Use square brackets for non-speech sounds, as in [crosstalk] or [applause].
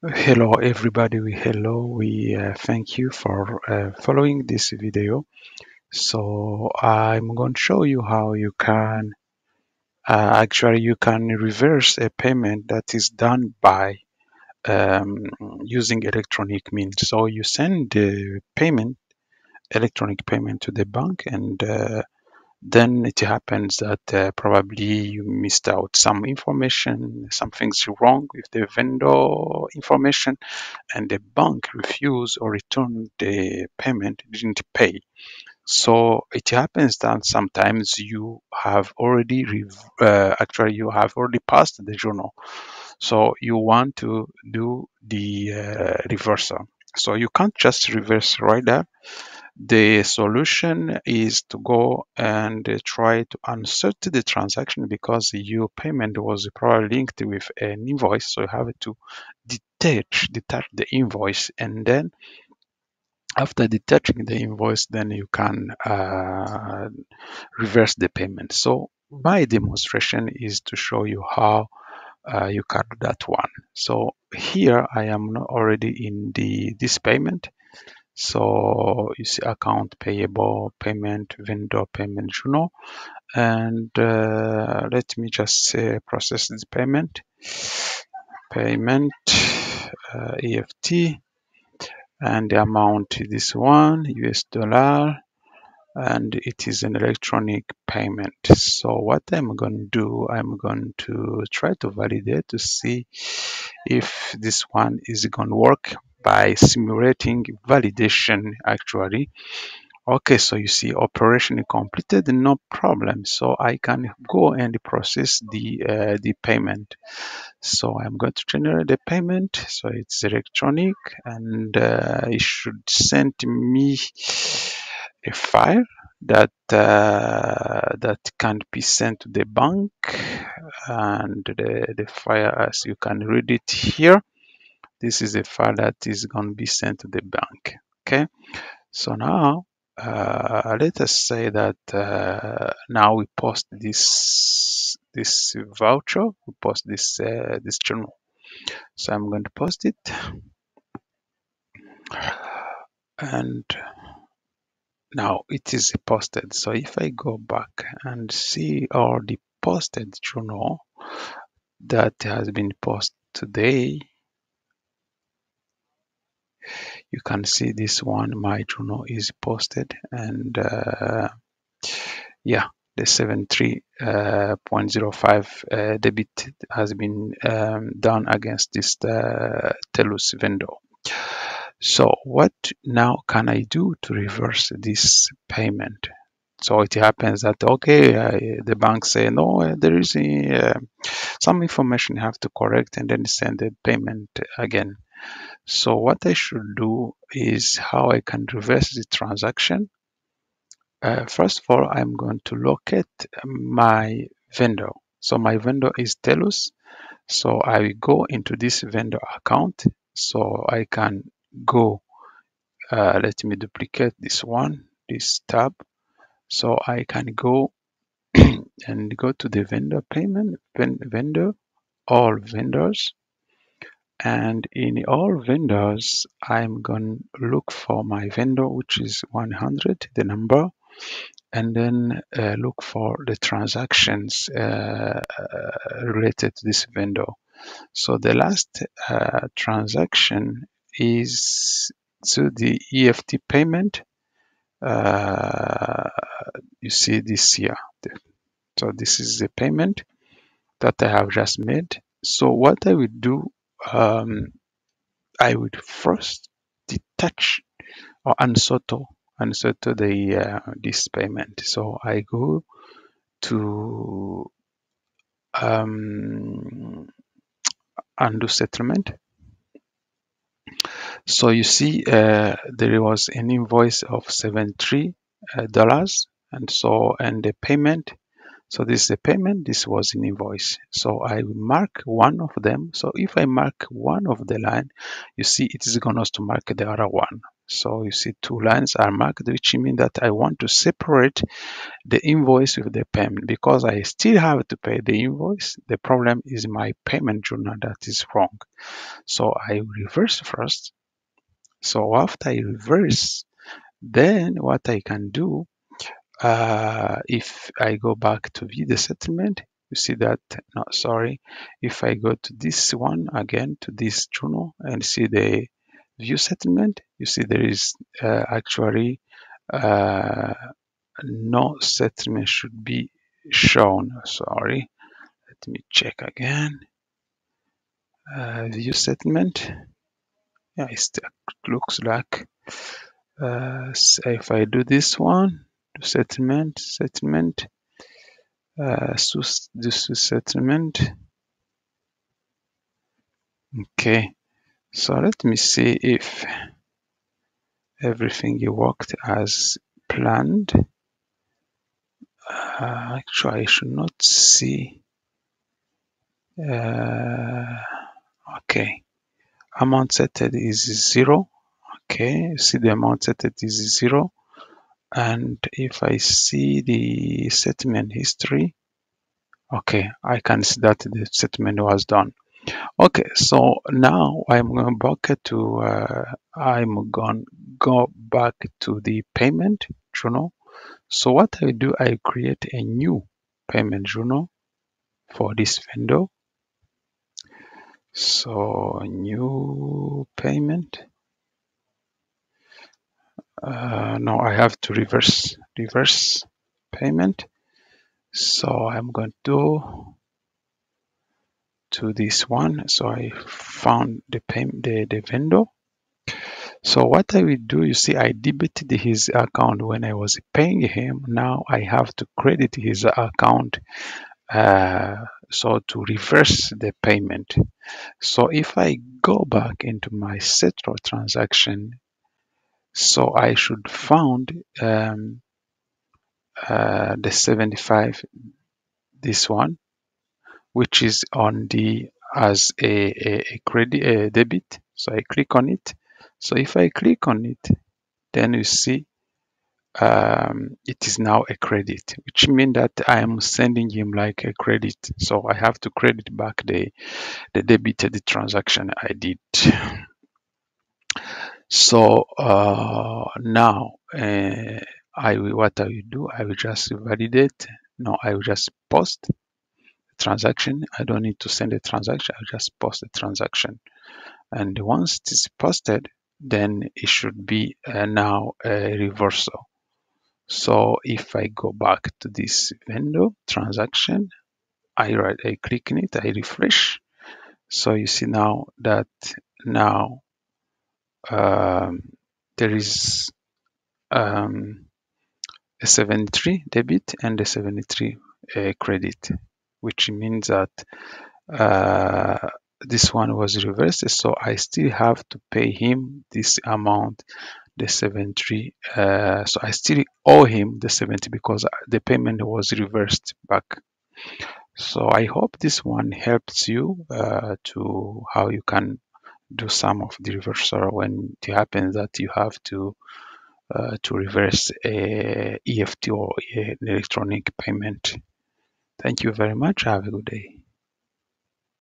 Hello everybody, we hello, we uh, thank you for uh, following this video. So I'm going to show you how you can uh, actually you can reverse a payment that is done by um, using electronic means. So you send the payment, electronic payment to the bank and uh, then it happens that uh, probably you missed out some information, something's wrong with the vendor information, and the bank refused or returned the payment, didn't pay. So it happens that sometimes you have already uh, actually you have already passed the journal, so you want to do the uh, reversal. So you can't just reverse right there the solution is to go and try to insert the transaction because your payment was probably linked with an invoice. So you have to detach, detach the invoice and then after detaching the invoice, then you can uh, reverse the payment. So my demonstration is to show you how uh, you can do that one. So here I am already in the this payment so you see account payable, payment, vendor, payment journal. And uh, let me just say process this payment. Payment uh, EFT and the amount this one US dollar and it is an electronic payment. So what I'm going to do, I'm going to try to validate to see if this one is going to work by simulating validation actually. Okay, so you see operation completed, no problem. So I can go and process the uh, the payment. So I'm going to generate the payment. So it's electronic and uh, it should send me a file that uh, that can be sent to the bank and the, the file as you can read it here this is a file that is going to be sent to the bank okay? So now uh, let us say that uh, now we post this this voucher we post this uh, this journal. So i'm going to post it. And now it is posted. So if i go back and see all the posted journal that has been posted today you can see this one my journal is posted. And uh, yeah the 73.05 uh, uh, debit has been um, done against this uh, telus vendor. So what now can i do to reverse this payment? So it happens that okay uh, the bank say no uh, there is uh, some information you have to correct and then send the payment again so what I should do is how I can reverse the transaction. Uh, first of all, I'm going to locate my vendor. So my vendor is Telus. So I will go into this vendor account. So I can go, uh, let me duplicate this one, this tab. So I can go [clears throat] and go to the vendor payment, vendor, all vendors and in all vendors I'm going to look for my vendor which is 100 the number and then uh, look for the transactions uh, uh, related to this vendor. So the last uh, transaction is to the EFT payment uh, you see this here. So this is the payment that I have just made. So what I will do um, I would first detach or unsettle unsettle the uh, this payment. So I go to um, undo settlement. So you see uh, there was an invoice of 73 uh, dollars and so and the payment so this is a payment, this was an invoice. So I mark one of them. So if I mark one of the line, you see it is going to mark the other one. So you see two lines are marked, which means that I want to separate the invoice with the payment because I still have to pay the invoice. The problem is my payment journal that is wrong. So I reverse first. So after I reverse, then what I can do, uh, if I go back to view the settlement, you see that, no, sorry, if I go to this one again, to this journal and see the view settlement, you see there is uh, actually uh, no settlement should be shown. Sorry, let me check again. Uh, view settlement. Yeah, it looks like uh, if I do this one, settlement, settlement, uh, this is settlement. Okay, so let me see if everything worked as planned. Uh, actually, I should not see. Uh, okay, amount set is zero. Okay, see the amount set is zero. And if I see the settlement history, okay, I can see that the settlement was done. Okay, so now I'm going back to uh, I'm going to go back to the payment journal. So what I do, I create a new payment journal for this vendor. So new payment. Uh, no, I have to reverse reverse payment. So I'm going to to this one. So I found the payment the, the vendor. So what I will do, you see, I debited his account when I was paying him. Now I have to credit his account. Uh, so to reverse the payment. So if I go back into my settle transaction, so I should found um, uh, the 75, this one, which is on the as a, a, a credit a debit. So I click on it. So if I click on it, then you see um, it is now a credit, which means that I am sending him like a credit. So I have to credit back the the debited transaction I did. So uh, now uh, I will, what I will do, I will just validate. No, I will just post the transaction. I don't need to send a transaction. I'll just post the transaction. And once it is posted, then it should be uh, now a reversal. So if I go back to this window transaction, I right I click on it, I refresh. So you see now that now there is um, a 73 debit and a 73 uh, credit, which means that uh, this one was reversed. So I still have to pay him this amount, the 73. Uh, so I still owe him the 70 because the payment was reversed back. So I hope this one helps you uh, to how you can do some of the reversal when it happens that you have to uh, to reverse a EFT or an electronic payment. Thank you very much. Have a good day.